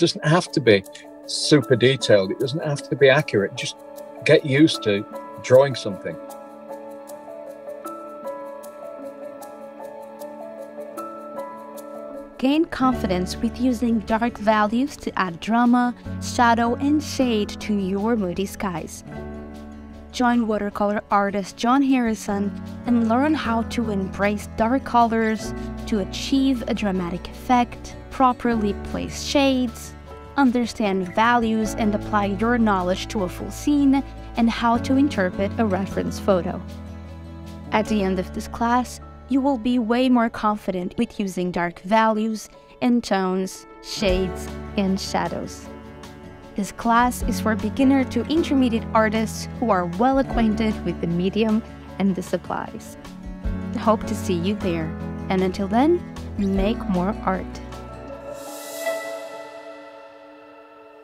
doesn't have to be super detailed. It doesn't have to be accurate. Just get used to drawing something. Gain confidence with using dark values to add drama, shadow, and shade to your moody skies. Join watercolor artist John Harrison and learn how to embrace dark colors to achieve a dramatic effect, properly place shades, understand values and apply your knowledge to a full scene, and how to interpret a reference photo. At the end of this class, you will be way more confident with using dark values and tones, shades, and shadows. This class is for beginner to intermediate artists who are well acquainted with the medium and the supplies. Hope to see you there, and until then, make more art.